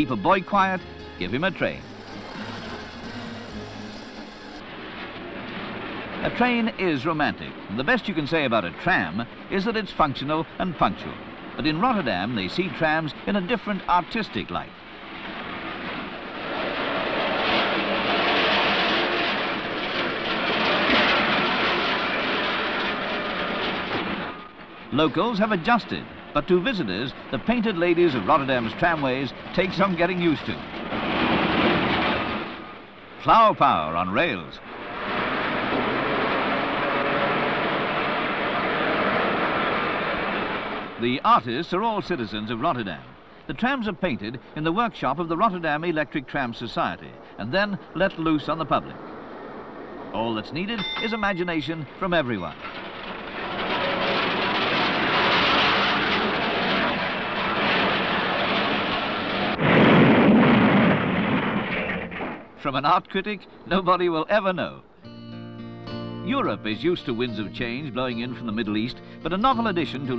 Keep a boy quiet, give him a train. A train is romantic. The best you can say about a tram is that it's functional and punctual. But in Rotterdam, they see trams in a different artistic light. Locals have adjusted, but to visitors, the painted ladies of Rotterdam's tramways take some getting used to. Flower power on rails. The artists are all citizens of Rotterdam. The trams are painted in the workshop of the Rotterdam Electric Tram Society and then let loose on the public. All that's needed is imagination from everyone. From an art critic, nobody will ever know. Europe is used to winds of change blowing in from the Middle East, but a novel addition to